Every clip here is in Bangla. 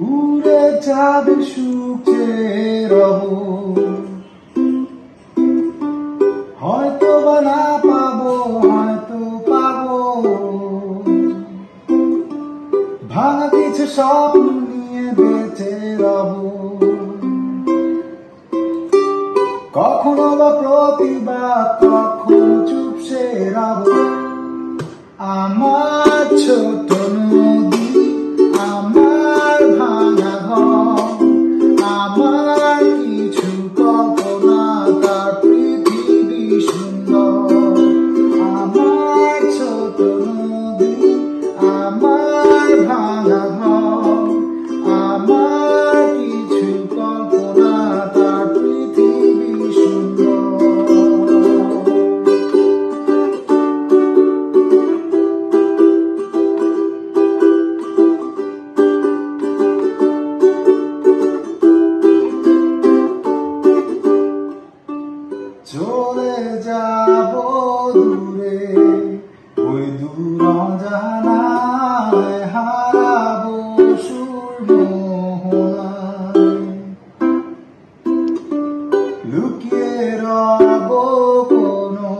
উড়ে যাবে সুখে রব হয়তো বা না পাবো, হয়তো পাবো। ভাঙা কিছু স্বপ্ন নিয়ে বেঁচে রব। কখনো বা প্রতিবাদ, কখনো চুপসে রব। আমার ছোট ওই দূর জানায় হারাবো লুকিয়ে রব কোনো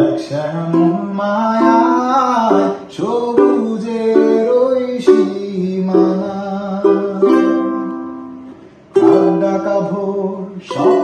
এক শ্যামল মায়ায় সবুজের ওই সীমানায়। ডাকা ভোর স্বপ্নে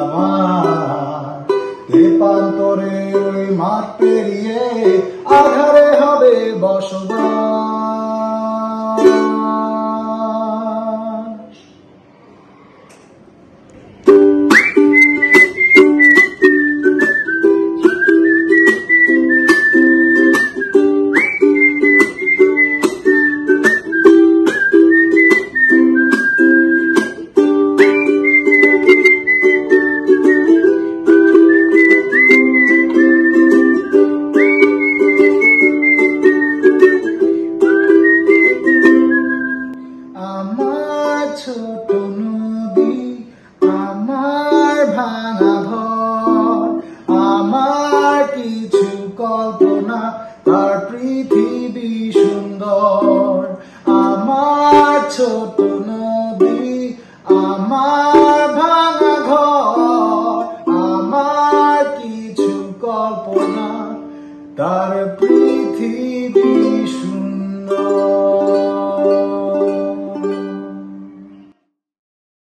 পেরিয়ে আধারে হবে বসবাস। পৃথিবী সুন্দর আমার ছোট নদী আমার ভাঙা ঘর আমার কিছু কল্পনা তার পৃথিবী সুন্দর।